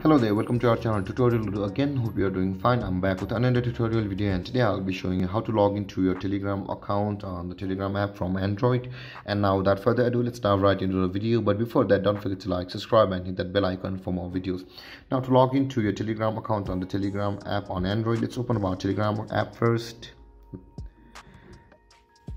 hello there welcome to our channel Tutorial Guru. Hope you are doing fine. I'm back with another tutorial video and today i'll be showing you how to log into your telegram account on the telegram app from android. And now without further ado let's dive right into the video. But before that don't forget to like subscribe and hit that bell icon for more videos. Now to log into your telegram account on the telegram app on android let's open our telegram app first.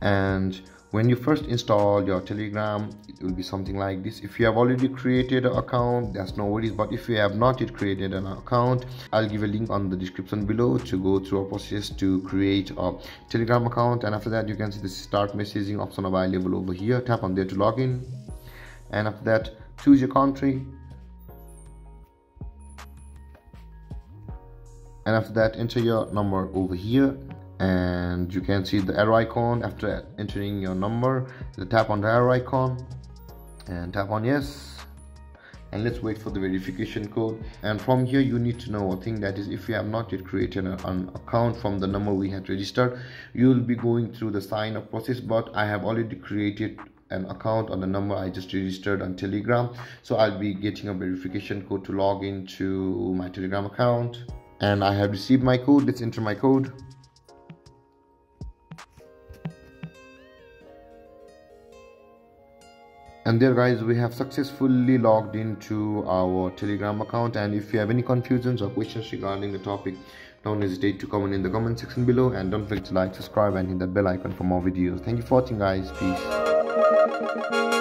And when you first install your telegram it will be something like this. If you have already created an account there's no worries. But if you have not yet created an account i'll give a link on the description below to go through a process to create a telegram account. And after that you can see the start messaging option available over here. Tap on there to log in. And after that choose your country. And after that enter your number over here and you can see the arrow icon after entering your number the tap on the arrow icon and tap on yes and let's wait for the verification code and from here you need to know a thing that is if you have not yet created an account from the number we had registered you will be going through the sign up process but i have already created an account on the number I just registered on Telegram. So I'll be getting a verification code to log into my Telegram account. And I have received my code. Let's enter my code. And there guys we have successfully logged into our telegram account. And if you have any confusions or questions regarding the topic don't hesitate to comment in the comment section below. And don't forget to like subscribe and hit that bell icon for more videos. Thank you for watching guys. Peace